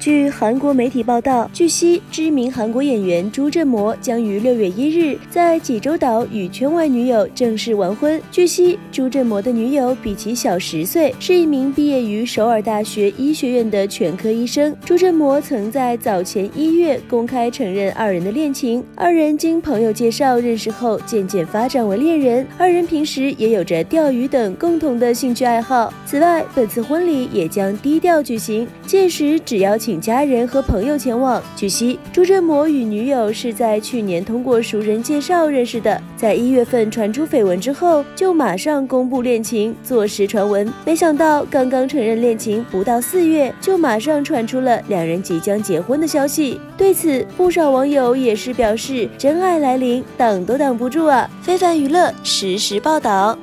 据韩国媒体报道，据悉，知名韩国演员朱振模将于六月一日在济州岛与圈外女友正式完婚。据悉，朱振模的女友比其小十岁，是一名毕业于首尔大学医学院的全科医生。朱振模曾在早前一月公开承认二人的恋情，二人经朋友介绍认识后，渐渐发展为恋人。二人平时也有着钓鱼等共同的兴趣爱好。此外，本次婚礼也将低调举行，届时只邀请。请家人和朋友前往。据悉，朱振模与女友是在去年通过熟人介绍认识的，在一月份传出绯闻之后，就马上公布恋情，坐实传闻。没想到，刚刚承认恋情不到四月，就马上传出了两人即将结婚的消息。对此，不少网友也是表示，真爱来临，挡都挡不住啊！非凡娱乐实时报道。